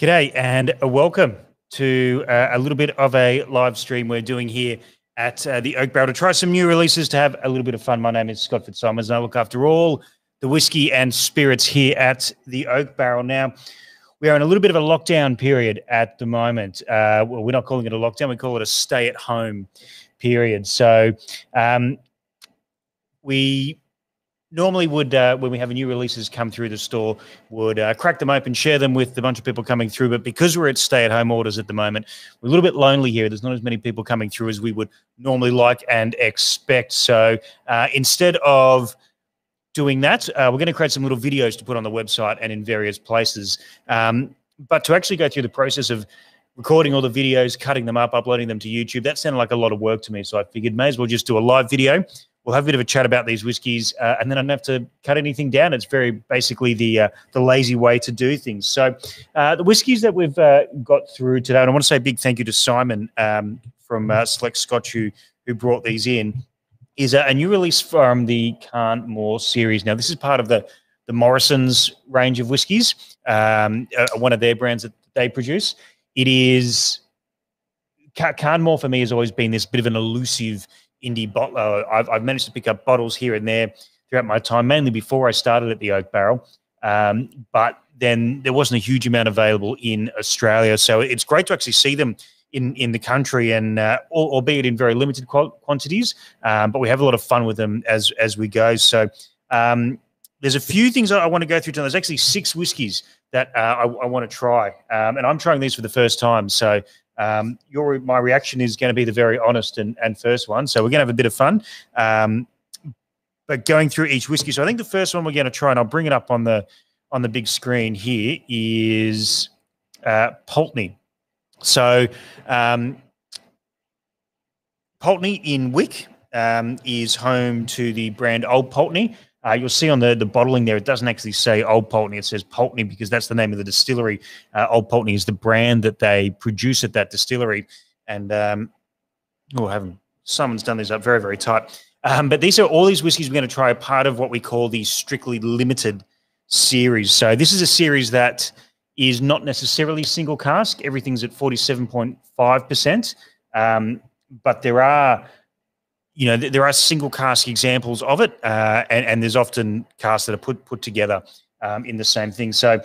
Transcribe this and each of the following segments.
G'day and welcome to uh, a little bit of a live stream we're doing here at uh, the Oak Barrel to try some new releases to have a little bit of fun. My name is Scott Fitzsimons and I look after all the whiskey and spirits here at the Oak Barrel. Now, we are in a little bit of a lockdown period at the moment. Uh, well, we're not calling it a lockdown, we call it a stay at home period. So, um, we normally would uh, when we have new releases come through the store would uh, crack them open share them with a bunch of people coming through. But because we're at stay at home orders at the moment we're a little bit lonely here. There's not as many people coming through as we would normally like and expect. So uh, instead of doing that uh, we're going to create some little videos to put on the website and in various places. Um, but to actually go through the process of recording all the videos cutting them up uploading them to youtube that sounded like a lot of work to me. So i figured may as well just do a live video we'll have a bit of a chat about these whiskies, uh, and then I don't have to cut anything down. It's very basically the uh, the lazy way to do things. So uh, the whiskies that we've uh, got through today, and I want to say a big thank you to Simon um, from uh, Select Scotch who who brought these in. Is a, a new release from the Carn Mor series. Now this is part of the the Morrison's range of whiskies, um, uh, one of their brands that they produce. It is Carn Mor for me has always been this bit of an elusive indie bottler. I've, I've managed to pick up bottles here and there throughout my time, mainly before I started at the Oak Barrel. Um, but then there wasn't a huge amount available in Australia. So it's great to actually see them in, in the country and uh, albeit in very limited quantities. Um, but we have a lot of fun with them as as we go. So um, there's a few things I want to go through. There's actually six whiskies that uh, I, I, want to try, um, and I'm trying these for the first time. So um, your my reaction is going to be the very honest and, and first one. So we're going to have a bit of fun. Um, but going through each whiskey. So I think the first one we're going to try, and I'll bring it up on the on the big screen here, is uh, Pulteney. So um, Pulteney in Wick um, is home to the brand Old Pulteney. Uh, you'll see on the, the bottling there, it doesn't actually say Old Pulteney. It says Pulteney because that's the name of the distillery. Uh, Old Pulteney is the brand that they produce at that distillery. And, um, oh, haven't, someone's done these up very, very tight. Um, but these are all these whiskies we're going to try a part of what we call the strictly limited series. So this is a series that is not necessarily single cask. Everything's at 47.5%. Um, but there are you know, there are single cask examples of it, uh, and, and, there's often casks that are put put together um, in the same thing. So,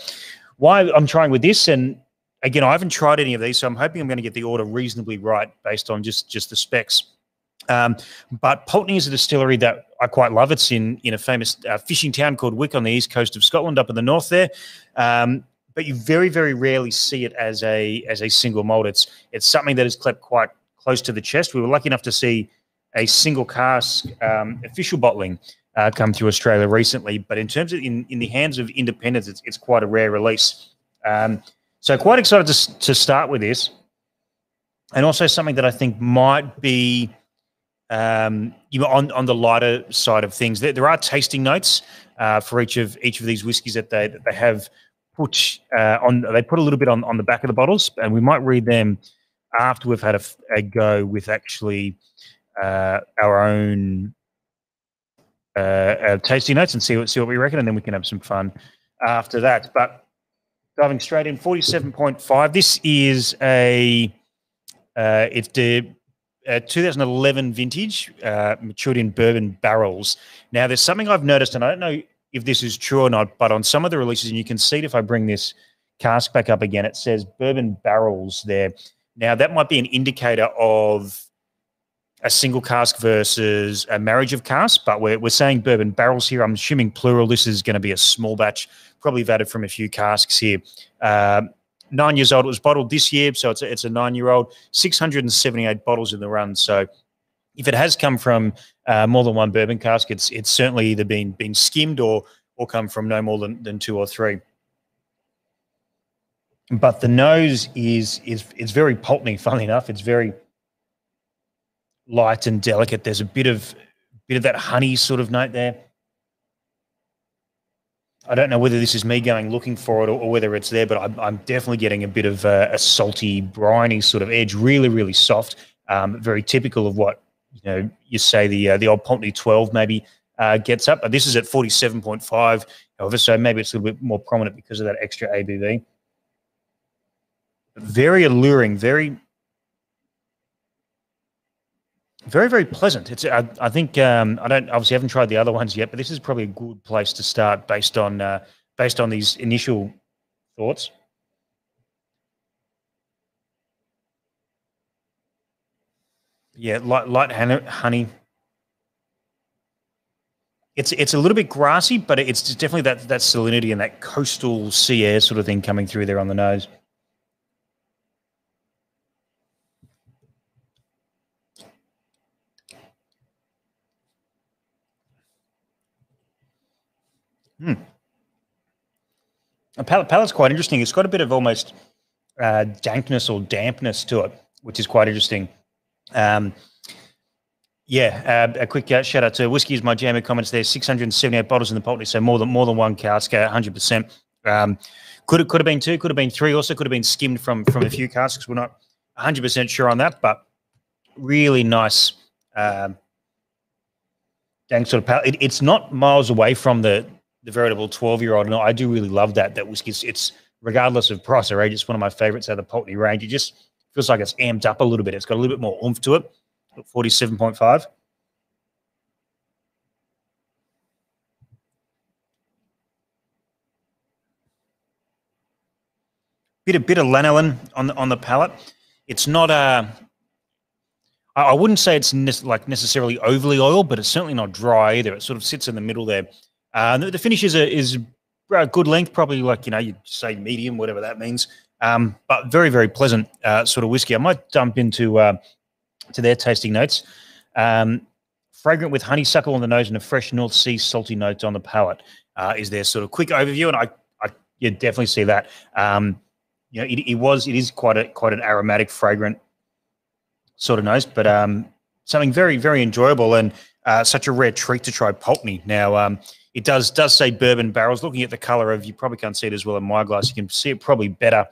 why I'm trying with this, and again, I haven't tried any of these, so I'm hoping I'm going to get the order reasonably right based on just just the specs. Um, but Pulteney is a distillery that I quite love. It's in in a famous uh, fishing town called Wick on the east coast of Scotland, up in the north there. Um, but you very very rarely see it as a as a single malt. It's it's something that is kept quite close to the chest. We were lucky enough to see a single cask um, official bottling uh, come through Australia recently. But in terms of in, in the hands of independents, it's, it's quite a rare release. Um, so quite excited to, to start with this. And also something that I think might be um, you know, on, on the lighter side of things. There, there are tasting notes uh, for each of each of these whiskies that they that they have put uh, on. They put a little bit on, on the back of the bottles, and we might read them after we've had a, a go with actually uh, our own uh, tasty notes and see what see what we reckon, and then we can have some fun after that. But diving straight in, forty-seven point five. This is a uh, it's the uh, 2011 vintage, uh, matured in bourbon barrels. Now, there's something I've noticed, and I don't know if this is true or not, but on some of the releases, and you can see it if I bring this cask back up again, it says bourbon barrels there. Now, that might be an indicator of a single cask versus a marriage of casks, but we're, we're saying bourbon barrels here. I'm assuming plural. This is going to be a small batch, probably added from a few casks here. Um, nine years old. It was bottled this year, so it's a, it's a nine year old. 678 bottles in the run. So if it has come from uh, more than one bourbon cask, it's it's certainly either been been skimmed or or come from no more than, than two or three. But the nose is is it's very Pulteney. Funnily enough, it's very light and delicate. There's a bit of bit of that honey sort of note there. I don't know whether this is me going looking for it or, or whether it's there, but I'm, I'm, definitely getting a bit of a, a, salty, briny sort of edge. Really, really soft. Um, very typical of what you know. You say the uh, the old Pulteney 12 maybe uh, gets up, but this is at 47.5. However, so maybe it's a little bit more prominent because of that extra ABV. very alluring, very, very, very pleasant. It's I, I think um, I don't obviously haven't tried the other ones yet, but this is probably a good place to start based on uh, based on these initial thoughts. Yeah, light, light honey. It's it's a little bit grassy, but it's definitely that that salinity and that coastal sea air sort of thing coming through there on the nose. Hmm. A palate, palate's quite interesting. It's got a bit of almost uh, dankness or dampness to it, which is quite interesting. Um, yeah, uh, a quick uh, shout out to Whiskey is my jammer comments there. 678 bottles in the Pulteney, so more than more than one cask, 100%. Um, could have could have been two, could have been three. Also, could have been skimmed from from a few casks. We're not 100% sure on that, but really nice. Um, dang sort of palate. It, it's not miles away from the the veritable 12 year old. And I do really love that that whiskey. It's, it's regardless of price or age, it's one of my favorites out of the Pulteney range. It just feels like it's amped up a little bit. It's got a little bit more oomph to it. 47.5. Bit a bit of lanolin on the on the palate. It's not uh, a. I wouldn't say it's ne- like necessarily overly oil, but it's certainly not dry either. It sort of sits in the middle there. Uh, the, the, finish is a, is a good length, probably like you know you'd say medium, whatever that means. Um, but very very pleasant uh, sort of whiskey. I might dump into uh, to their tasting notes. Um, fragrant with honeysuckle on the nose and a fresh North Sea salty note on the palate uh, is their sort of quick overview, and I, I you definitely see that. Um, you know, it, it, was it is quite a quite an aromatic, fragrant sort of nose, but um, something very very enjoyable and uh, such a rare treat to try Pulteney. Now, um, it does does say bourbon barrels. Looking at the color of, you probably can't see it as well in my glass. You can see it probably better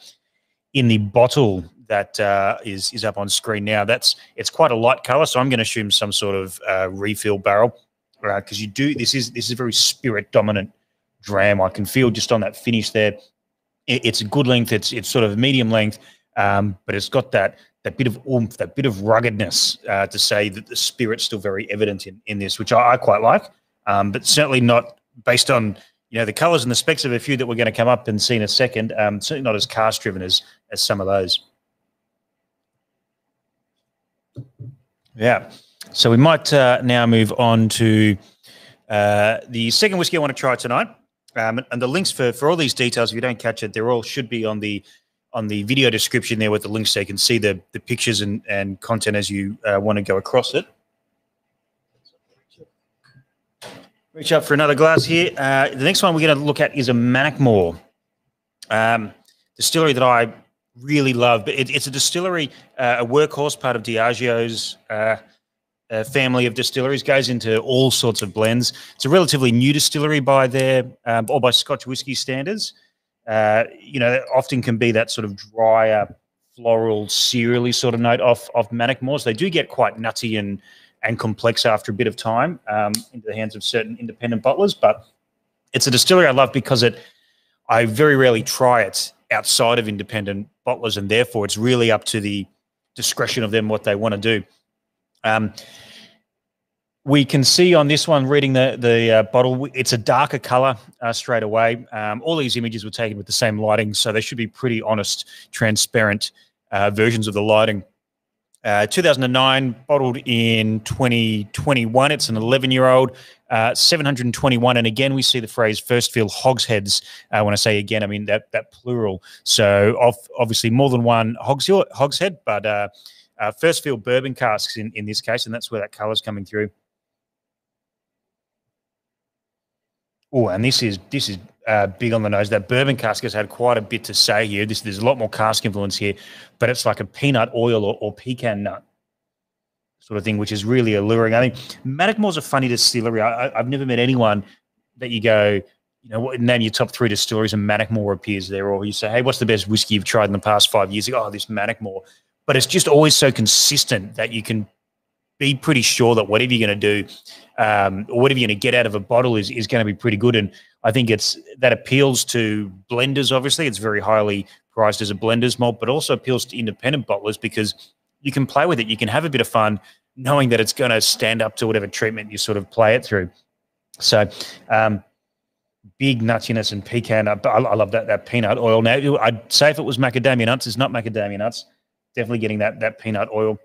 in the bottle that uh, is is up on screen now. That's it's quite a light color, so I'm going to assume some sort of uh, refill barrel? Because you do this is this is a very spirit dominant dram. I can feel just on that finish there. It, it's a good length. It's it's sort of medium length, um, but it's got that that bit of oomph, that bit of ruggedness uh, to say that the spirit's still very evident in in this, which I, I quite like, um, but certainly not based on you know the colors and the specs of a few that we're going to come up and see in a second. Um, certainly not as cast driven as as some of those. Yeah. So we might uh, now move on to uh, the second whiskey I want to try tonight. Um, and the links for, for all these details, if you don't catch it, they're all should be on the on the video description there with the links so you can see the, the pictures and, and content as you uh, want to go across it. Reach up for another glass here. Uh, the next one we're going to look at is a Mannochmore um, distillery that I really love. But it, it's a distillery, uh, a workhorse part of Diageo's uh, uh, family of distilleries. Goes into all sorts of blends. It's a relatively new distillery by their um, or by Scotch whisky standards. Uh, you know, often can be that sort of drier, floral, cereally sort of note off of Mannochmores. They do get quite nutty and and complex after a bit of time um, into the hands of certain independent bottlers. But it's a distillery I love because it. I very rarely try it outside of independent bottlers, and therefore it's really up to the discretion of them what they want to do. Um, we can see on this one, reading the the uh, bottle, it's a darker color uh, straight away. Um, all these images were taken with the same lighting, so they should be pretty honest, transparent uh, versions of the lighting. Uh, 2009, bottled in 2021. It's an 11 year old, uh, 721. And again, we see the phrase first fill hogsheads. Uh, when I say again, I mean that that plural. So, obviously, more than one hogshead, but uh, uh, first fill bourbon casks in, in this case. And that's where that color is coming through. Oh, and this is this is uh, big on the nose. That bourbon cask has had quite a bit to say here. This, there's a lot more cask influence here, but it's like a peanut oil or, or pecan nut sort of thing, which is really alluring. I think Mannochmore's a funny distillery. I, have never met anyone that you go, you know, name your top three distilleries and Mannochmore appears there, or you say, hey, what's the best whiskey you've tried in the past five years? oh, this Mannochmore. But it's just always so consistent that you can be pretty sure that whatever you're going to do um, or whatever you're going to get out of a bottle is, is going to be pretty good. And I think it's that appeals to blenders. Obviously, it's very highly prized as a blender's malt, but also appeals to independent bottlers because you can play with it. You can have a bit of fun knowing that it's going to stand up to whatever treatment you sort of play it through. So, um, big nuttiness and pecan. I, I, love that that peanut oil. Now, I'd say if it was macadamia nuts, it's not macadamia nuts. Definitely getting that that peanut oil.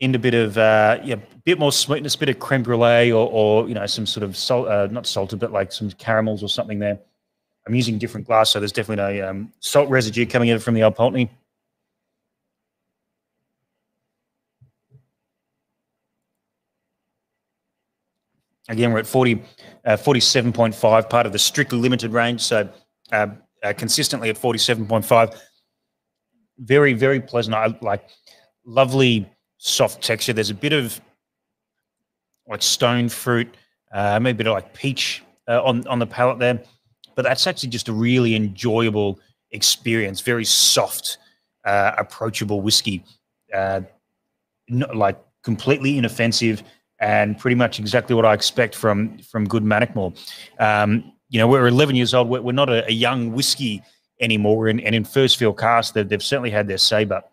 In a bit of uh, yeah, bit more sweetness, bit of creme brulee, or, or you know some sort of salt, uh, not salted, but like some caramels or something there. I'm using different glass, so there's definitely no um, salt residue coming in from the old Pulteney. Again, we're at 40, uh, 47.5, part of the strictly limited range. So uh, uh, consistently at 47.5. Very, very pleasant. I like lovely soft texture. There's a bit of like stone fruit, uh, maybe a bit of like peach uh, on, on the palate there. But that's actually just a really enjoyable experience. Very soft, uh, approachable whiskey. Not, like completely inoffensive and pretty much exactly what I expect from from good Mannochmore. Um, you know, we're 11 years old. We're, we're not a, a, young whiskey anymore, and, and in first fill cask, they've, they've certainly had their say, but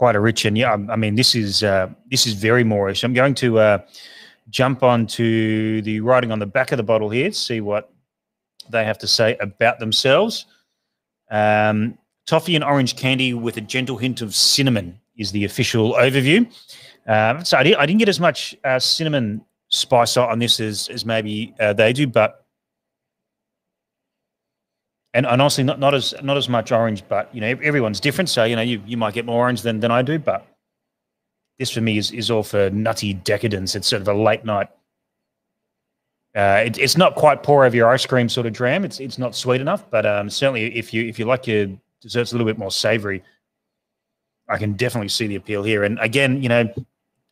quite a rich. And yeah, I, mean, this is uh, this is very Moorish. I'm going to uh, jump onto the writing on the back of the bottle here to see what they have to say about themselves. Um, toffee and orange candy with a gentle hint of cinnamon is the official overview. Um, so I, did, didn't get as much uh, cinnamon spice on this as, as maybe uh, they do, but and, and honestly, not, not as not as much orange, but you know everyone's different. So you know you, you might get more orange than, than I do, but this for me is, is all for nutty decadence. It's sort of a late night. Uh, it, it's not quite pour over your ice cream sort of dram. It's it's not sweet enough, but um, certainly if you if you like your desserts a little bit more savory, I can definitely see the appeal here. And again, you know,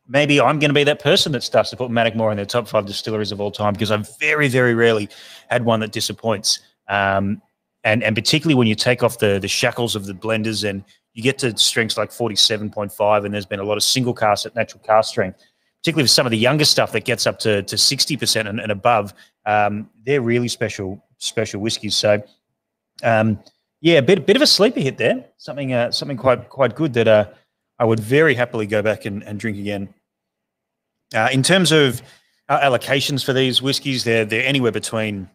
maybe I'm going to be that person that starts to put Mannochmore in their top five distilleries of all time because I've very, very rarely had one that disappoints. Um, and and particularly when you take off the the shackles of the blenders and you get to strengths like 47.5, and there's been a lot of single cask at natural cask strength, particularly for some of the younger stuff that gets up to to 60% and, and above. Um, they're really special special whiskies. So. Um, yeah, a bit, bit of a sleeper hit there. Something, uh, something quite, quite good that uh, I would very happily go back and, and drink again. Uh, in terms of uh, allocations for these whiskies, they're they're anywhere between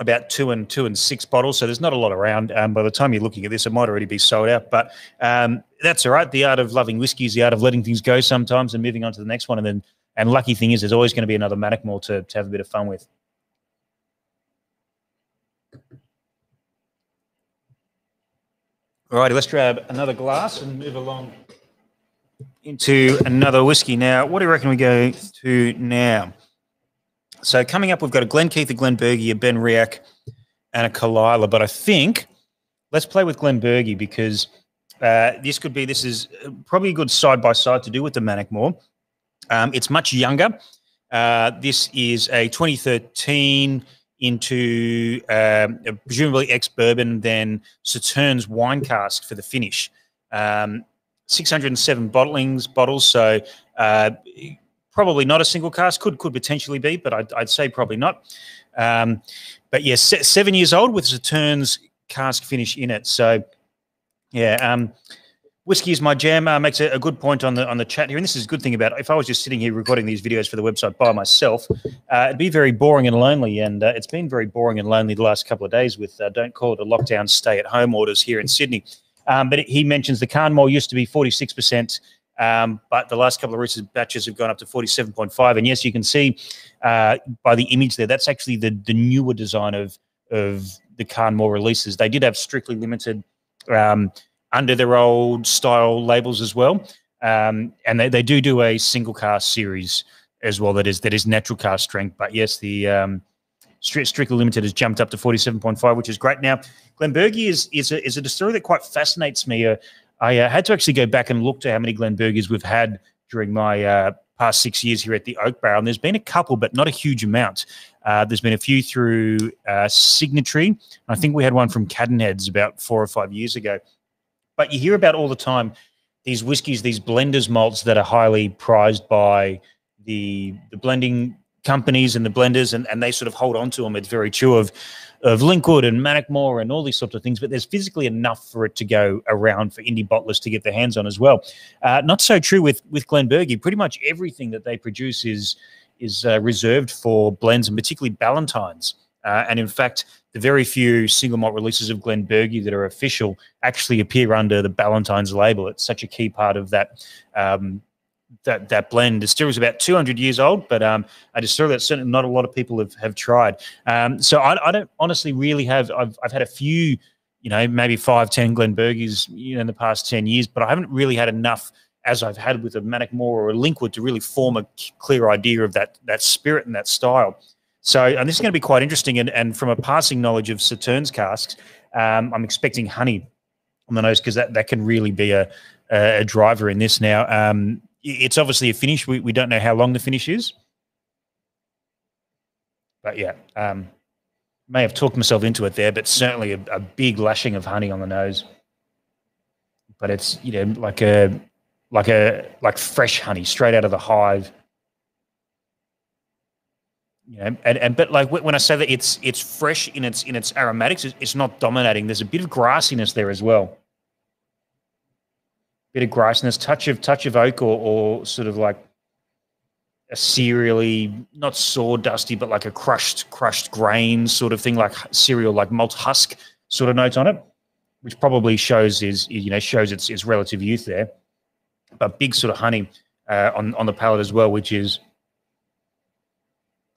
about two and two and six bottles. So there's not a lot around. Um, by the time you're looking at this, it might already be sold out. But um, that's all right. The art of loving whiskey is the art of letting things go sometimes and moving on to the next one. And then, and lucky thing is, there's always going to be another Mannochmore to to have a bit of fun with. All righty, let's grab another glass and move along into another whiskey. Now, what do you reckon we go to now? So coming up, we've got a Glen Keith, a Glenburgie, a Ben Benriach, and a Caol Ila. But I think let's play with Glenburgie because uh, this could be this is probably a good side by side to do with the Mannochmore. Um, it's much younger. Uh, this is a 2013 into um, presumably ex bourbon, then Sauternes wine cask for the finish. Um, 607 bottlings, bottles. So uh, probably not a single cask. Could could potentially be, but I'd, I'd say probably not. Um, but yes, yeah, seven years old with Sauternes cask finish in it. So yeah, um, whiskey is my jam. Uh, makes a, a, good point on the on the chat here, and this is a good thing about it. if I was just sitting here recording these videos for the website by myself, uh, it'd be very boring and lonely. And uh, it's been very boring and lonely the last couple of days with uh, don't call it a lockdown, stay at home orders here in Sydney. Um, but he mentions the Carn Mor used to be 46%, um, but the last couple of recent batches have gone up to 47.5. And yes, you can see uh, by the image there, that's actually the, the newer design of, of the Carn Mor releases. They did have strictly limited um, under their old style labels as well. Um, and they, they do do a single cask series as well that is that is natural cask strength. But yes, the um, Strictly Limited has jumped up to 47.5, which is great. Now, Glenburgie is is a, is a distillery that quite fascinates me. Uh, I uh, had to actually go back and look to how many Glenburgies we've had during my uh, past six years here at the Oak Barrel. And there's been a couple, but not a huge amount. Uh, there's been a few through uh, Signatory. I think we had one from Cadenheads about four or five years ago. But you hear about all the time these whiskies, these blenders malts that are highly prized by the the blending companies and the blenders, and, and they sort of hold on to them. It's very true of of Linkwood and Mannochmore and all these sorts of things, but there's physically enough for it to go around for indie bottlers to get their hands on as well. Uh, not so true with with Glenburgie. Pretty much everything that they produce is is uh, reserved for blends and particularly Ballantine's. Uh, and in fact, the very few single malt releases of Glenburgie that are official actually appear under the Ballantine's label. It's such a key part of that um, that that blend. Distillery is about 200 years old, but um, a distillery that certainly not a lot of people have, have tried. Um, so I, I, don't honestly really have. I've, I've had a few, you know, maybe five, ten Glenburgies you know, in the past 10 years, but I haven't really had enough as I've had with a Mannochmore or a Linkwood to really form a clear idea of that that spirit and that style. So, and this is going to be quite interesting. And, and from a passing knowledge of Sauternes casks, um, I'm expecting honey on the nose because that, that can really be a, a driver in this now. Um, it's obviously a finish. We, we don't know how long the finish is. But yeah, um, may have talked myself into it there, but certainly a, a, big lashing of honey on the nose. But it's you know like a like a like fresh honey straight out of the hive. You know, and, and but like when I say that it's it's fresh in its in its aromatics, it's not dominating. There's a bit of grassiness there as well bit of grassiness, touch of touch of oak, or, or sort of like a cereally, not sawdusty, but like a crushed crushed grain sort of thing, like cereal, like malt husk sort of notes on it, which probably shows is you know shows its its relative youth there. But big sort of honey uh, on on the palate as well, which is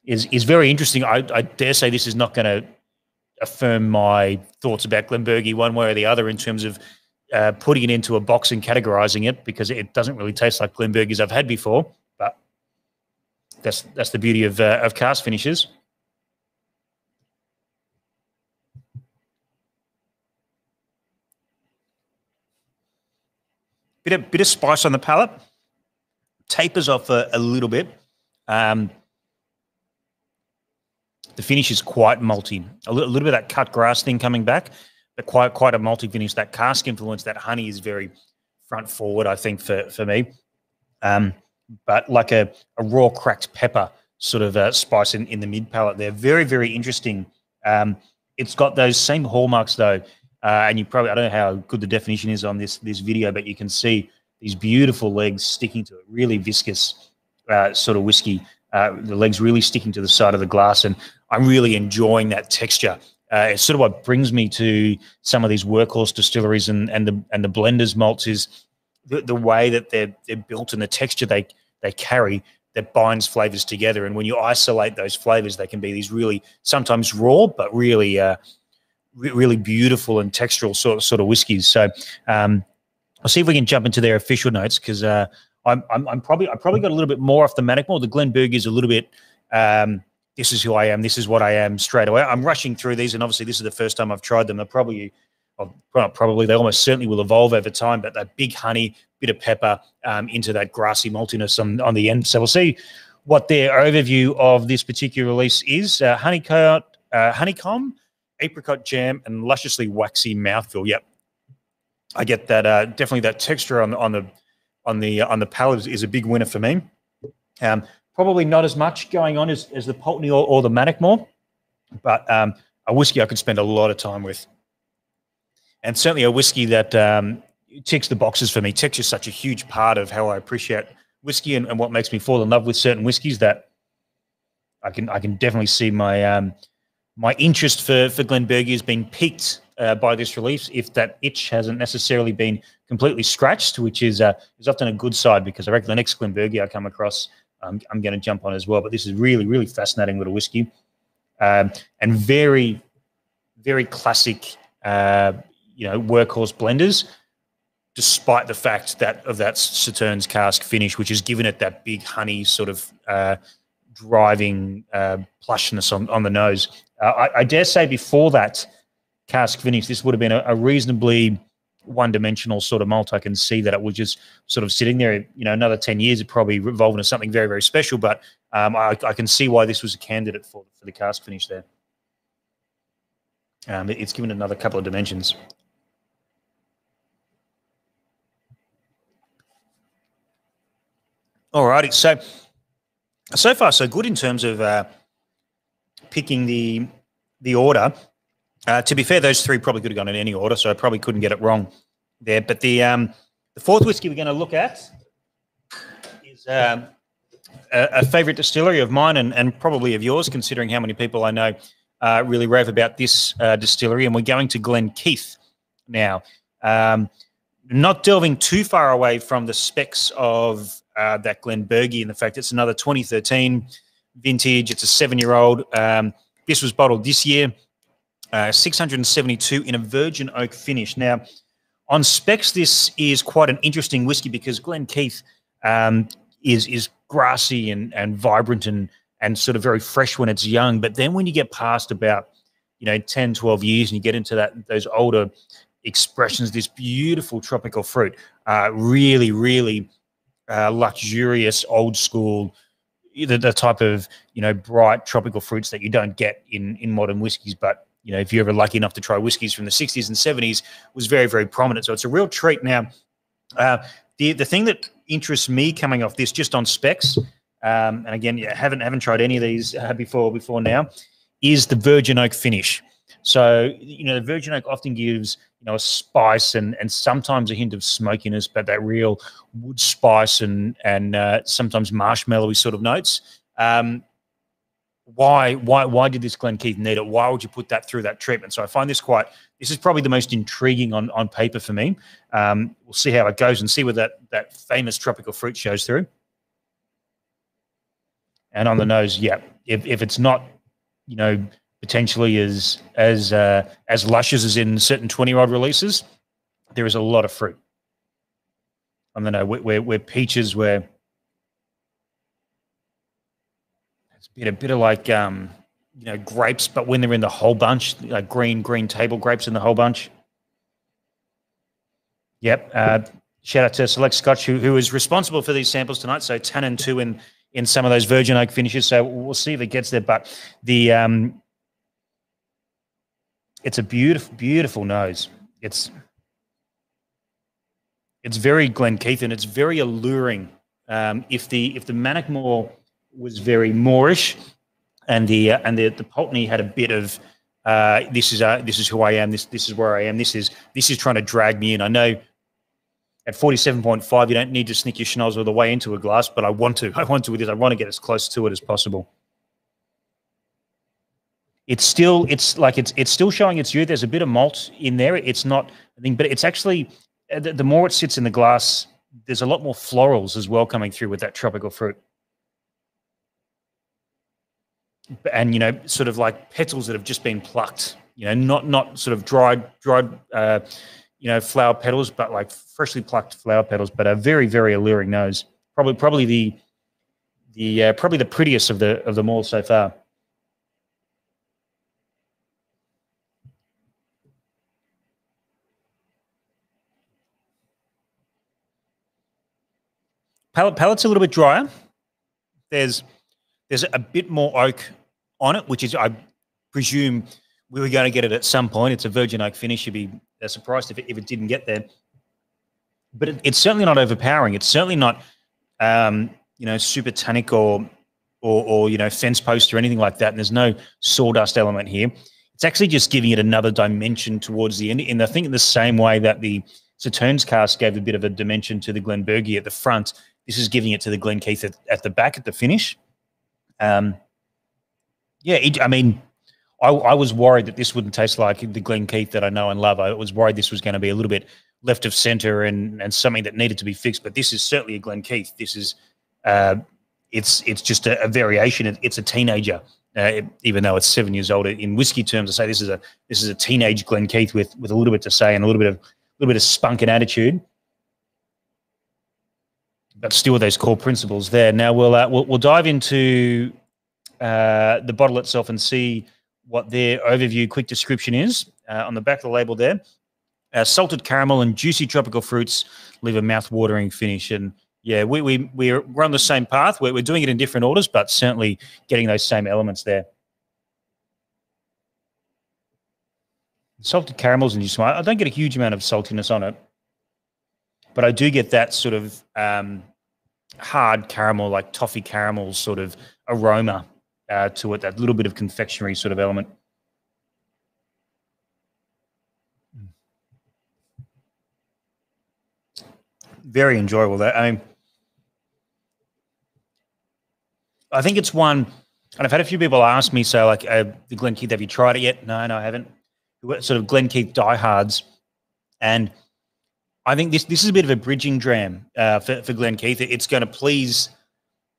is is very interesting. I, I dare say this is not going to affirm my thoughts about Glenburgie one way or the other in terms of uh, putting it into a box and categorizing it because it doesn't really taste like Glenburgies I've had before. But that's that's the beauty of uh, of cask finishes. Bit of bit of spice on the palate, tapers off a, a little bit. Um, the finish is quite malty. A little, a little bit of that cut grass thing coming back quite quite a multi finish. That cask influence, that honey is very front forward. I think for for me, um, but like a, a raw cracked pepper sort of uh, spice in, in the mid palate. They're very very interesting. Um, it's got those same hallmarks though, uh, and you probably I don't know how good the definition is on this this video, but you can see these beautiful legs sticking to it. Really viscous uh, sort of whiskey. Uh, the legs really sticking to the side of the glass, and I'm really enjoying that texture uh, it's sort of what brings me to some of these workhorse distilleries and, and the and the blenders malts is the, the way that they're they're built and the texture they they carry that binds flavors together. And when you isolate those flavors, they can be these really sometimes raw but really uh, re- really beautiful and textural sort of, sort of whiskies. So um, I'll see if we can jump into their official notes because uh, I'm, I'm, I'm probably I probably got a little bit more off the Mannochmore. The Glenburgie is a little bit. Um, this is who I am, this is what I am straight away. I'm rushing through these, and obviously, this is the first time I've tried them. They're probably, well, probably, they almost certainly will evolve over time, but that big honey, bit of pepper um, into that grassy maltiness on, on the end. So we'll see what their overview of this particular release is. Uh, honeycomb, uh, honeycomb, apricot jam, and lusciously waxy mouthfeel. Yep, I get that. Uh, definitely that texture on, on the on the on the palate is, is a big winner for me. Um, Probably not as much going on as, as the Pulteney or, or the Mannochmore, but um, a whiskey I could spend a lot of time with. And certainly a whiskey that um, ticks the boxes for me. Texture is such a huge part of how I appreciate whiskey and, and, what makes me fall in love with certain whiskies that I can I can definitely see my um, my interest for for Glenburgie has been piqued uh, by this release. If that itch hasn't necessarily been completely scratched, which is uh, is often a good side because I reckon the next Glenburgie I come across I'm, I'm going to jump on as well. But this is really, really fascinating little whiskey, um, and very, very classic, uh, you know, workhorse blenders. Despite the fact that of that Sauternes cask finish, which has given it that big honey sort of uh, driving uh, plushness on, on the nose, uh, I, I, dare say before that cask finish, this would have been a, a reasonably one dimensional sort of malt, I can see that it was just sort of sitting there. You know, another 10 years, it probably evolved into something very, very special. But um, I, I, can see why this was a candidate for, for the cask finish there. Um, it, it's given another couple of dimensions. All righty. so so far so good in terms of uh, picking the the order. Uh, to be fair, those three probably could have gone in any order, so I probably couldn't get it wrong there. But the um, the fourth whiskey we're going to look at is um, a, a favourite distillery of mine and, and probably of yours, considering how many people I know uh, really rave about this uh, distillery. And we're going to Glen Keith now. Um, not delving too far away from the specs of uh, that Glenburgie and the fact it's another 2013 vintage. It's a seven year old. Um, this was bottled this year, uh, 672 in a virgin oak finish. Now, on specs, this is quite an interesting whiskey because Glen Keith um, is is grassy and and vibrant and and sort of very fresh when it's young. But then when you get past about you know 10, 12 years and you get into that those older expressions, this beautiful tropical fruit, uh, really, really uh, luxurious, old school, the, the type of you know bright tropical fruits that you don't get in in modern whiskies, but you know, if you're ever lucky enough to try whiskies from the 60s and 70s, was very, very prominent. So it's a real treat. Now, uh, the the thing that interests me coming off this, just on specs, um, and again, yeah, haven't haven't tried any of these uh, before before now, is the virgin oak finish. So you know, the virgin oak often gives you know a spice and and sometimes a hint of smokiness, but that real wood spice and and uh, sometimes marshmallowy sort of notes. Um, why why why did this Glen Keith need it? Why would you put that through that treatment? So I find this quite this is probably the most intriguing on on paper for me. Um, we'll see how it goes and see where that that famous tropical fruit shows through. And on the nose, yeah, if if it's not, you know, potentially as as uh, as luscious as in certain twenty old releases, there is a lot of fruit. On the nose, where where peaches, where bit a bit of like um, you know grapes, but when they're in the whole bunch, like green green table grapes in the whole bunch. Yep. Uh, shout out to Select Scotch who who is responsible for these samples tonight. So tannin two in in some of those virgin oak finishes. So we'll see if it gets there. But the um, it's a beautiful beautiful nose. It's it's very Glen Keith and it's very alluring. Um, if the if the Mannochmore was very Moorish, and the uh, and the the Pulteney had a bit of uh, this is uh, this is who I am. This this is where I am. This is this is trying to drag me in. I know at forty seven point five, you don't need to sneak your schnoz all the way into a glass, but I want to. I want to with this. I want to get as close to it as possible. It's still it's like it's it's still showing its youth. There's a bit of malt in there. It's not I think, but it's actually uh, the, the more it sits in the glass, there's a lot more florals as well coming through with that tropical fruit and you know, sort of like petals that have just been plucked. You know, not not sort of dried dried, uh, you know, flower petals, but like freshly plucked flower petals. But a very very alluring nose. Probably probably the the uh, probably the prettiest of the of them all so far. Palate palate's a little bit drier. There's there's a bit more oak on it, which is, I presume, we were going to get it at some point. It's a virgin oak finish. You'd be uh, surprised if it, if it didn't get there. But it, it's certainly not overpowering. It's certainly not, um, you know, super tannic or, or, or, you know, fence post or anything like that. And there's no sawdust element here. It's actually just giving it another dimension towards the end. And I think in the same way that the Sauternes cask gave a bit of a dimension to the Glenburgie at the front, this is giving it to the Glen Keith at, at the back at the finish. Um, yeah, it, I mean, I, I, was worried that this wouldn't taste like the Glen Keith that I know and love. I was worried this was going to be a little bit left of center and and something that needed to be fixed. But this is certainly a Glen Keith. This is, uh, it's it's just a, a variation. It, it's a teenager, uh, it, even though it's seven years old. In whiskey terms, I say this is a this is a teenage Glen Keith with with a little bit to say and a little bit of a little bit of spunk and attitude but still those core principles there. Now we'll uh, we'll, we'll dive into uh, the bottle itself and see what their overview quick description is uh, on the back of the label there. Uh, salted caramel and juicy tropical fruits leave a mouth-watering finish. And yeah, we we we're, we're on the same path. We're, we're doing it in different orders, but certainly getting those same elements there. Salted caramels and juicy. I don't get a huge amount of saltiness on it, but I do get that sort of um, hard caramel, like toffee caramel sort of aroma to it, that little bit of confectionery sort of element. Very enjoyable. That I mean, I think it's one, and I've had a few people ask me, so like, uh, the Glen Keith, have you tried it yet? No, no, I haven't. Sort of Glen Keith diehards, and I think this this is a bit of a bridging dram uh, for for Glen Keith. It's going to please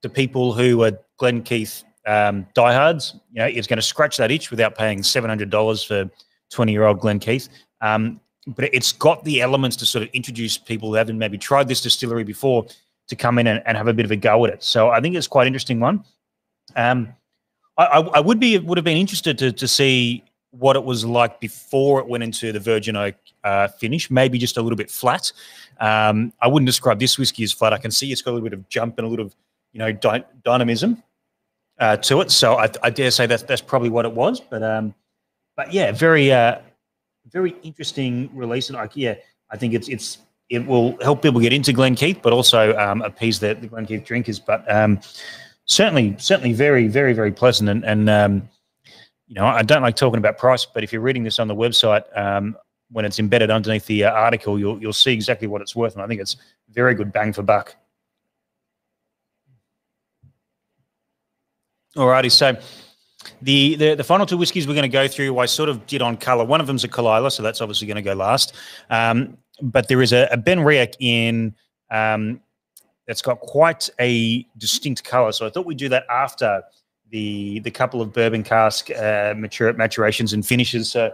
the people who are Glen Keith um, diehards. You know, it's going to scratch that itch without paying seven hundred dollars for twenty year old Glen Keith. Um, but it's got the elements to sort of introduce people who haven't maybe tried this distillery before to come in and, and have a bit of a go at it. So I think it's quite interesting one. Um, I, I, would be would have been interested to to see what it was like before it went into the virgin oak uh, finish, maybe just a little bit flat. Um, I wouldn't describe this whiskey as flat. I can see it's got a little bit of jump and a little, of you know, dy- dynamism uh, to it. So I, I, dare say that's that's probably what it was. But um, but yeah, very uh, very interesting release. And like yeah, I think it's it's it will help people get into Glen Keith, but also um, appease the, the Glen Keith drinkers. But um, certainly certainly very very very pleasant and and um, you know, I don't like talking about price, but if you're reading this on the website, um, when it's embedded underneath the uh, article, you'll you'll see exactly what it's worth, and I think it's very good bang for buck. Alrighty, so the, the the final two whiskies we're going to go through, I sort of did on color. One of them's a Caol Ila, so that's obviously going to go last. Um, but there is a, a Benriach in um, that's got quite a distinct color, so I thought we'd do that after the the couple of bourbon cask uh, mature maturations and finishes. So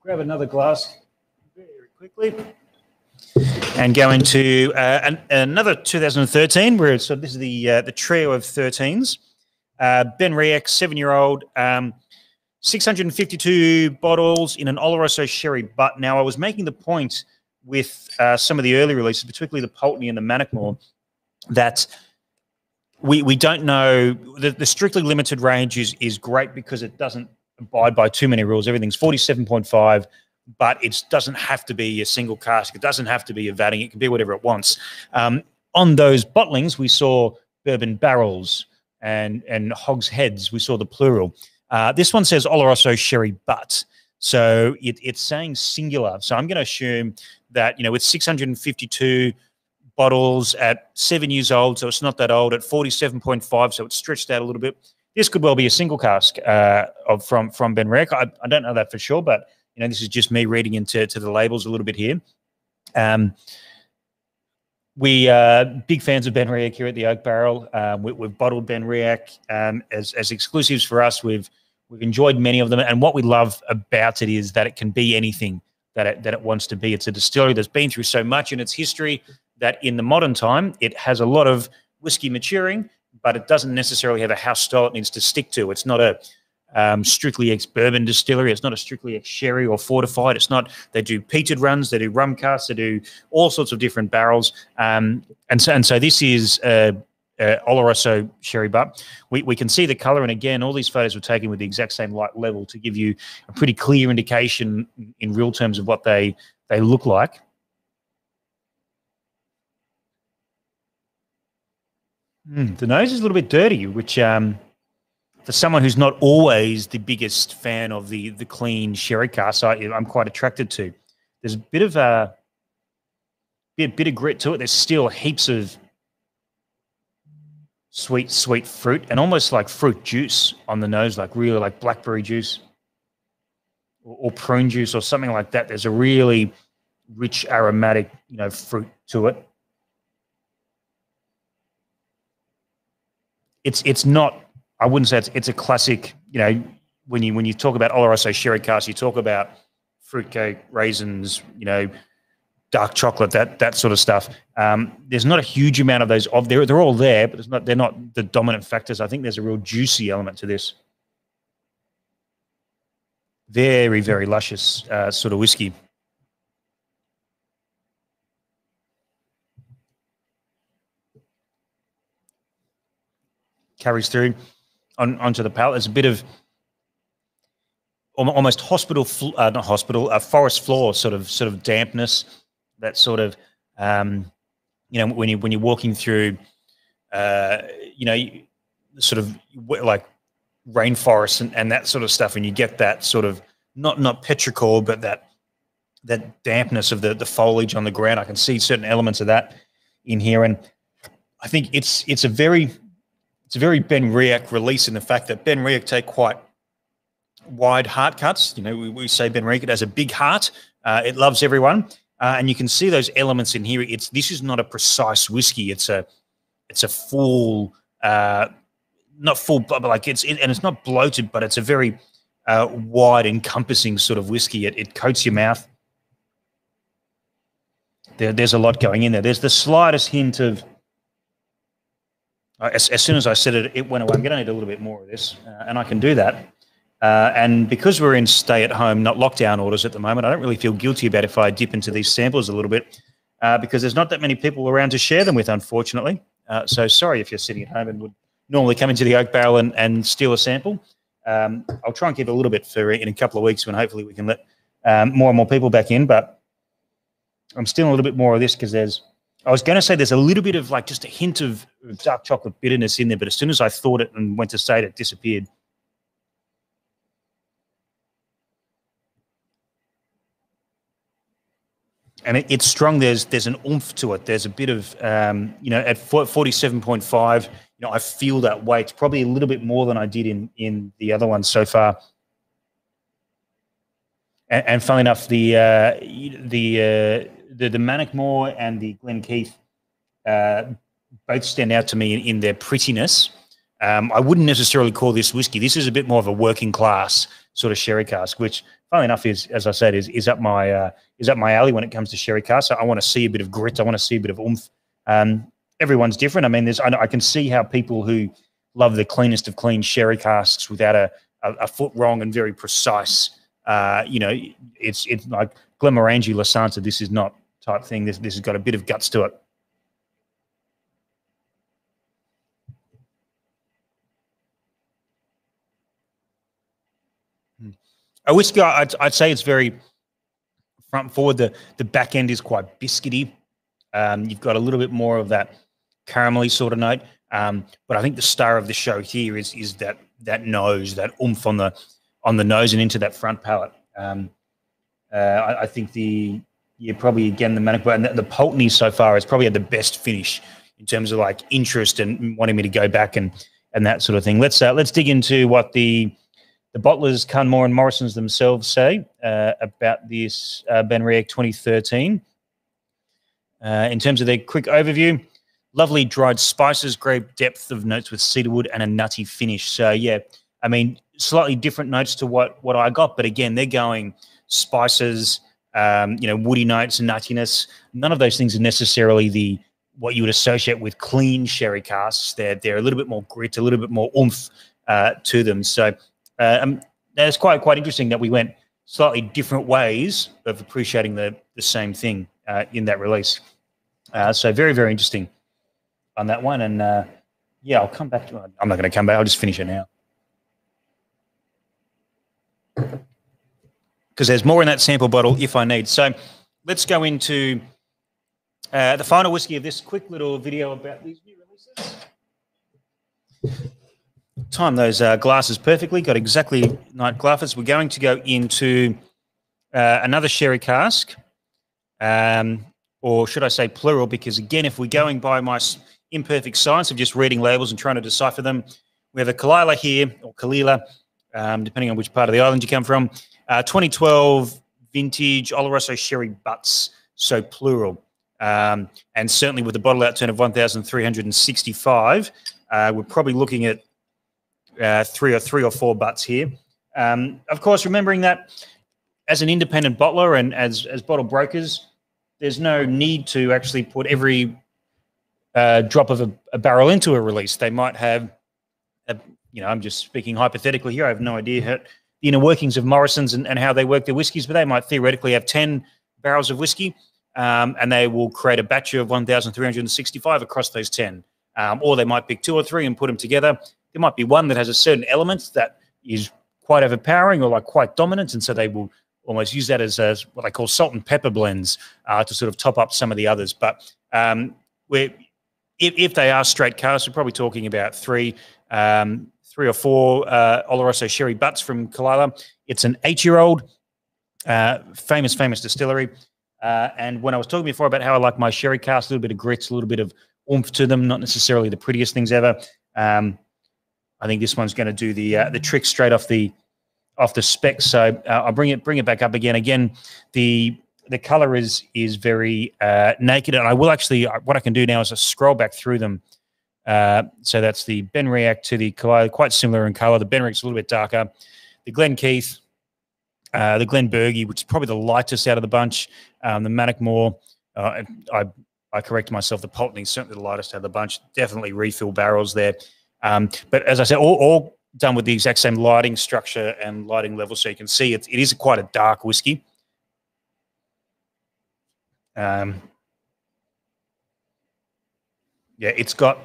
grab another glass very quickly and go into uh, an, another 2013. Where so this is the uh, the trio of 13s. Uh, Benriach, seven year old. Um, 652 bottles in an Oloroso sherry butt. Now, I was making the point with uh, some of the early releases, particularly the Pulteney and the Mannochmore, that we we don't know the, the strictly limited range is is great because it doesn't abide by too many rules. Everything's forty seven point five, but it doesn't have to be a single cask. It doesn't have to be a vatting. It can be whatever it wants. Um, on those bottlings, we saw bourbon barrels and and hogsheads. We saw the plural. Uh, this one says Oloroso sherry butt. So it, it's saying singular. So I'm going to assume that, you know, with 652 bottles at seven years old, so it's not that old. At 47.5, so it's stretched out a little bit. This could well be a single cask uh, of from from Benriach. I, I don't know that for sure, but you know this is just me reading into to the labels a little bit here. Um, we are big fans of Ben Benriach here at the Oak Barrel. Um, we, have bottled Benriach um, as as exclusives for us. We've we've enjoyed many of them, and what we love about it is that it can be anything that it, that it wants to be. It's a distillery that's been through so much in its history that in the modern time, it has a lot of whiskey maturing, but it doesn't necessarily have a house style it needs to stick to. It's not a um, strictly ex bourbon distillery. It's not a strictly ex sherry or fortified. It's not. They do peated runs. They do rum casks. They do all sorts of different barrels. Um, and so and so this is a, a Oloroso sherry butt. We we can see the color, and again, all these photos were taken with the exact same light level to give you a pretty clear indication in real terms of what they they look like. Mm, the nose is a little bit dirty, which um, for someone who's not always the biggest fan of the the clean sherry cask, I, am quite attracted to. There's a bit of a bit, bit of grit to it. There's still heaps of sweet, sweet fruit and almost like fruit juice on the nose, like really like blackberry juice or, or prune juice or something like that. There's a really rich aromatic, you know, fruit to it. it's it's not. I wouldn't say it's it's a classic. You know, when you when you talk about Oloroso sherry cask, you talk about fruitcake, raisins. You know, dark chocolate, that that sort of stuff. Um, there's not a huge amount of those. Of they're they're all there, but it's not they're not the dominant factors. I think there's a real juicy element to this. Very very luscious uh, sort of whiskey. carries through on, onto the palate. There's a bit of almost hospital, uh, not hospital, a uh, forest floor sort of sort of dampness. That sort of, um, you know, when you when you're walking through uh, you know, sort of like rainforest and, and that sort of stuff, and you get that sort of not not petrichor, but that that dampness of the the foliage on the ground. I can see certain elements of that in here, and I think it's it's a very it's a very BenRiach release in the fact that BenRiach take quite wide heart cuts. You know, we, we say BenRiach it has a big heart. Uh, it loves everyone, uh, and you can see those elements in here. It's this is not a precise whiskey. It's a it's a full, uh, not full, but like it's and it's not bloated, but it's a very uh, wide, encompassing sort of whiskey. It, it coats your mouth. There, there's a lot going in there. There's the slightest hint of. Uh, as, as soon as I said it, it went away. I'm going to need a little bit more of this, uh, and I can do that. Uh, and because we're in stay at home, not lockdown orders at the moment, I don't really feel guilty about if I dip into these samples a little bit uh, because there's not that many people around to share them with, unfortunately. Uh, so sorry if you're sitting at home and would normally come into the oak barrel and, and steal a sample. Um, I'll try and keep a little bit for in a couple of weeks when hopefully we can let um, more and more people back in. But I'm still a little bit more of this because there's, I was going to say there's a little bit of like just a hint of dark chocolate bitterness in there, but as soon as I thought it and went to say it, it disappeared. and it, it's strong. There's there's an oomph to it. There's a bit of um, you know at forty seven point five. You know I feel that weight probably a little bit more than I did in in the other ones so far. And, and funnily enough, the uh, the, uh, the the Mannochmore and the Glen Keith uh, both stand out to me in, in their prettiness. Um, I wouldn't necessarily call this whiskey. This is a bit more of a working class sort of sherry cask, which, funnily enough, is as I said, is is up my uh, is up my alley when it comes to sherry cask. So I want to see a bit of grit. I want to see a bit of oomph. Um, everyone's different. I mean, there's I, I, can see how people who love the cleanest of clean sherry casks without a, a, a foot wrong and very precise. Uh, you know, it's it's like Glenmorangie Lasanta. This is not type thing. This this has got a bit of guts to it. A whiskey, I'd, I'd say it's very front forward. The the back end is quite biscuity. Um, you've got a little bit more of that caramelly sort of note. Um, but I think the star of the show here is is that that nose, that oomph on the on the nose and into that front palate. Um, uh, I, I, think the yeah probably again the manic and the, the Pulteney so far has probably had the best finish in terms of like interest and wanting me to go back and and that sort of thing. Let's uh, let's dig into what the the bottlers, Carn Mor and Morrison's themselves say uh, about this uh, BenRiach 2013. Uh, in terms of their quick overview, lovely dried spices, great depth of notes with cedarwood and a nutty finish. So yeah, I mean, slightly different notes to what what I got, but again, they're going spices, um, you know, woody notes, and nuttiness. None of those things are necessarily the what you would associate with clean sherry casks. They're they're a little bit more grit, a little bit more oomph uh, to them. So uh, um, it's quite quite interesting that we went slightly different ways of appreciating the the same thing uh, in that release. Uh, so very very interesting on that one, and uh, yeah, I'll come back to. I'm not going to come back. I'll just finish it now because there's more in that sample bottle if I need. So let's go into uh, the final whiskey of this quick little video about these new releases time those uh, glasses perfectly. Got exactly night glasses. We're going to go into uh, another sherry cask, um, or should I say plural? Because again, if we're going by my imperfect science of just reading labels and trying to decipher them, we have a Caol Ila here or Caol Ila, um, depending on which part of the island you come from. Uh, 2012 vintage Oloroso sherry butts, so plural. Um, and certainly with the bottle outturn of 1,365, uh, we're probably looking at uh, three or three or four butts here. Um, of course, remembering that as an independent bottler and as as bottle brokers, there's no need to actually put every uh, drop of a, a, barrel into a release. They might have, a, you know, I'm just speaking hypothetically here. I have no idea the inner workings of Morrison's and, and how they work their whiskies, but they might theoretically have 10 barrels of whiskey um, and they will create a batch of 1,365 across those 10. Um, or they might pick two or three and put them together there might be one that has a certain element that is quite overpowering or like quite dominant, and so they will almost use that as, as what they call salt and pepper blends uh, to sort of top up some of the others. But um, if, if they are straight cast, we're probably talking about three, um, three or four uh, Oloroso sherry butts from Caol Ila. It's an eight-year-old, uh, famous, famous distillery. Uh, and when I was talking before about how I like my sherry cask, a little bit of grits, a little bit of oomph to them, not necessarily the prettiest things ever. Um, I think this one's going to do the uh, the trick straight off the off the spec. So uh, I'll bring it bring it back up again. Again, the the color is is very uh, naked, and I will actually what I can do now is I scroll back through them. Uh, so that's the BenRiach to the Caol Ila, quite similar in color. The BenRiach's a little bit darker. The Glen Keith, uh, the Glenburgie, which is probably the lightest out of the bunch. Um, the Mannochmore, uh, I I correct myself. The Pulteney certainly the lightest out of the bunch. Definitely refill barrels there. Um, but as I said, all, all, done with the exact same lighting structure and lighting level, so you can see it, it is quite a dark whiskey. Um, yeah, it's got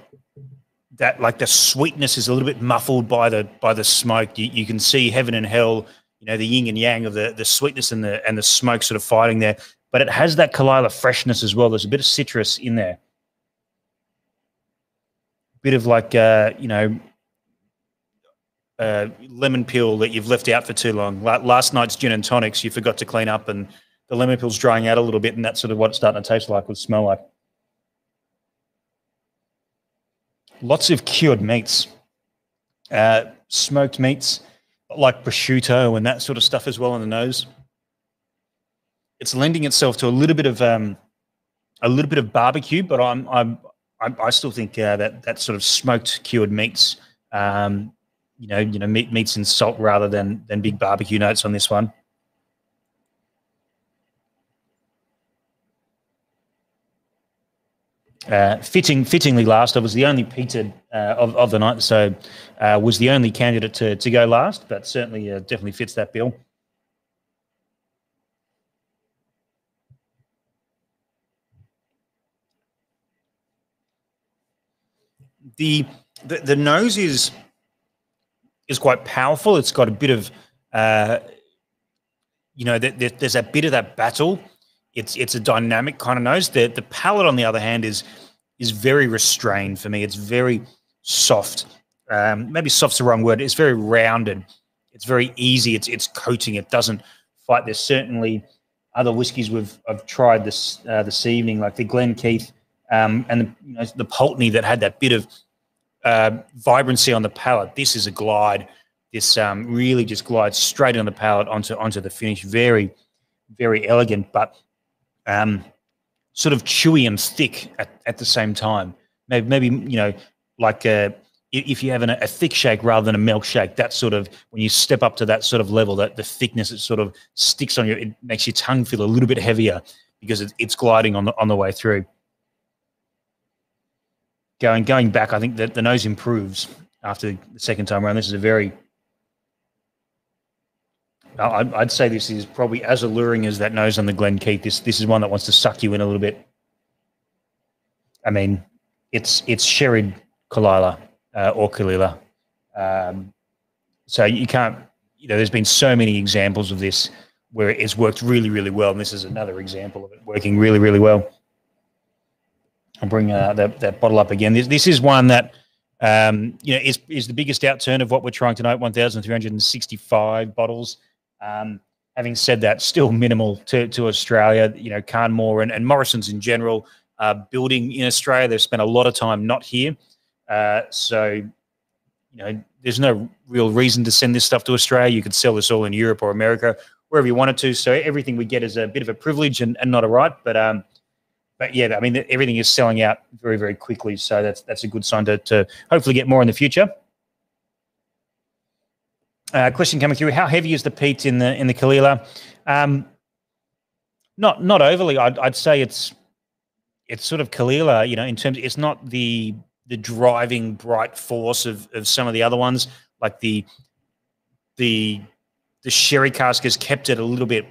that like the sweetness is a little bit muffled by the by the smoke. You, you can see heaven and hell, you know, the yin and yang of the the sweetness and the and the smoke sort of fighting there. But it has that Caol Ila freshness as well. There's a bit of citrus in there, a bit of like uh, you know uh, lemon peel that you've left out for too long. Like last night's gin and tonics, you forgot to clean up, and the lemon peel's drying out a little bit, and that's sort of what it's starting to taste like, would smell like. Lots of cured meats, uh, smoked meats like prosciutto and that sort of stuff as well on the nose. It's lending itself to a little bit of um, a little bit of barbecue, but I'm I'm I, still think uh, that that sort of smoked cured meats, um, you know, you know, meat, meats and salt rather than than big barbecue notes on this one. Uh, fitting, fittingly last. I was the only peated uh, of, of the night, so uh, was the only candidate to, to go last, but certainly uh, definitely fits that bill. The, the the nose is is quite powerful. It's got a bit of uh, you know, there's a bit of that battle it's it's a dynamic kind of nose. The the palate, on the other hand, is is very restrained for me. It's very soft. Um, maybe soft's the wrong word. It's very rounded. It's very easy. It's it's coating. It doesn't fight. There's certainly other whiskies we've I've tried this uh, this evening, like the Glen Keith um, and the, you know, the Pulteney that had that bit of uh, vibrancy on the palate. This is a glide. This um, really just glides straight on the palate onto onto the finish. Very, very elegant, but um, sort of chewy and thick at, at the same time. Maybe, maybe you know, like uh, if you have an, a thick shake rather than a milkshake, that sort of when you step up to that sort of level, that the thickness it sort of sticks on you, it makes your tongue feel a little bit heavier because it, it's gliding on the on the way through. Going going back, I think that the nose improves after the second time around. This is a very I'd say this is probably as alluring as that nose on the Glen Keith. This this is one that wants to suck you in a little bit. I mean, it's it's sherried Caol Ila uh, or Caol Ila. Um, so you can't, you know, there's been so many examples of this where it's worked really, really well, and this is another example of it working really, really well. I'll bring uh, that, that bottle up again. This, this is one that, um, you know, is, is the biggest outturn of what we're trying to note, 1,365 bottles. Um, having said that, still minimal to, to Australia. You know, Carn Mor and, and Morrison's in general are building in Australia. They've spent a lot of time not here. Uh, so, you know, there's no real reason to send this stuff to Australia. You could sell this all in Europe or America, wherever you wanted to. So everything we get is a bit of a privilege and, and not a right. But um, but yeah, I mean, everything is selling out very, very quickly. So that's that's a good sign to, to hopefully get more in the future. Uh, question coming through: How heavy is the peat in the in the Caol Ila? Um, not not overly. I'd, I'd say it's it's sort of Caol Ila. You know, in terms, it's not the the driving bright force of of some of the other ones. Like the the the sherry cask has kept it a little bit,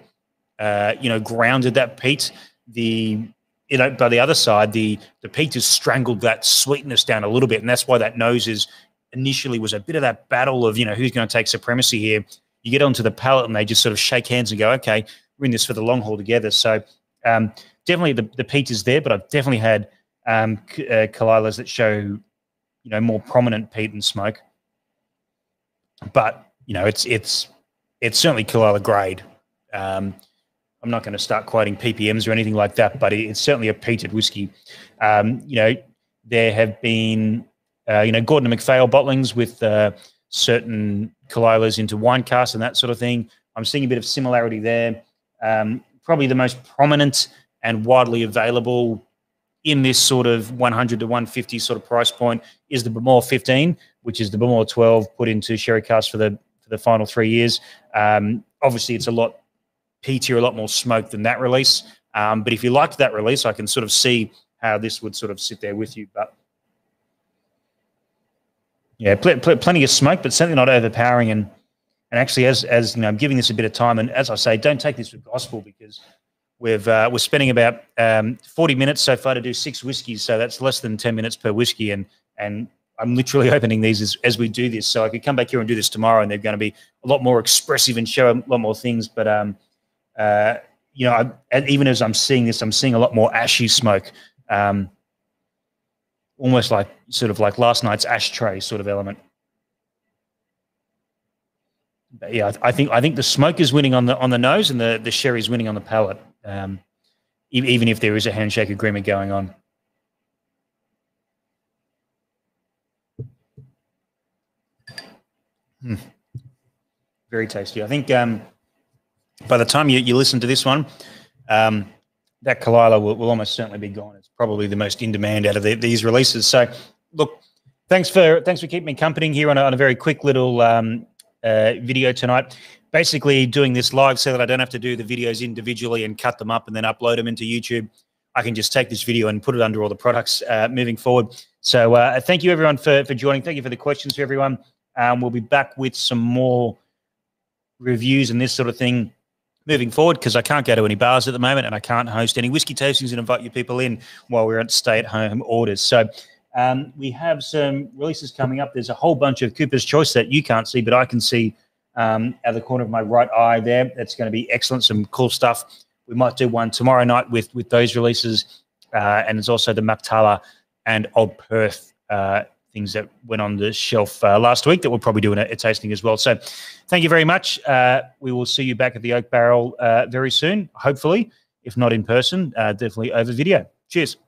uh, you know, grounded that peat. The you know, by the other side, the the peat has strangled that sweetness down a little bit, and that's why that nose is initially was a bit of that battle of, you know, who's going to take supremacy here. You get onto the palate and they just sort of shake hands and go, okay, we're in this for the long haul together. So um, definitely the, the peat is there, but I've definitely had um, uh, Caol Ilas that show, you know, more prominent peat and smoke. But you know, it's it's it's certainly Caol Ila grade. Um, I'm not going to start quoting ppms or anything like that, but it's certainly a peated whiskey. Um, you know, there have been uh, you know Gordon and MacPhail bottlings with uh, certain Caol Ilas into wine casks and that sort of thing. I'm seeing a bit of similarity there. Um, probably the most prominent and widely available in this sort of 100 to 150 sort of price point is the Bowmore 15, which is the Bowmore 12 put into sherry cask for the for the final three years. Um, obviously, it's a lot peatier, a lot more smoke than that release. Um, but if you liked that release, I can sort of see how this would sort of sit there with you. But yeah, pl- pl- plenty of smoke, but certainly not overpowering. And and actually, as as you know, I'm giving this a bit of time. And as I say, don't take this with gospel because we've uh, we're spending about um, 40 minutes so far to do six whiskeys. So that's less than 10 minutes per whiskey. And and I'm literally opening these as, as we do this. So I could come back here and do this tomorrow, and they're going to be a lot more expressive and show a lot more things. But um, uh, you know, I, even as I'm seeing this, I'm seeing a lot more ashy smoke. Um, almost like sort of like last night's ashtray sort of element. But yeah, I think I think the smoke is winning on the on the nose, and the the sherry is winning on the palate. Um, even if there is a handshake agreement going on. Hmm. Very tasty. I think um, by the time you, you listen to this one, um, that Caol Ila will, will, almost certainly be gone. It's probably the most in demand out of the, these releases. So, look, thanks for thanks for keeping me company here on a, on a very quick little um, uh, video tonight. Basically, doing this live so that I don't have to do the videos individually and cut them up and then upload them into YouTube. I can just take this video and put it under all the products uh, moving forward. So, uh, thank you everyone for for joining. Thank you for the questions for everyone. Um, we'll be back with some more reviews and this sort of thing moving forward because I can't go to any bars at the moment and I can't host any whiskey tastings and invite you people in while we're at stay at home orders. So um, we have some releases coming up. There's a whole bunch of Cooper's Choice that you can't see, but I can see um, at the corner of my right eye there. That's going to be excellent. Some cool stuff. We might do one tomorrow night with with those releases, uh, and there's also the Mac-Talla and Old Perth uh, things that went on the shelf uh, last week that we'll probably do a, a, tasting as well. So, thank you very much. Uh, we will see you back at the Oak Barrel uh, very soon, hopefully, if not in person, uh, definitely over video. Cheers.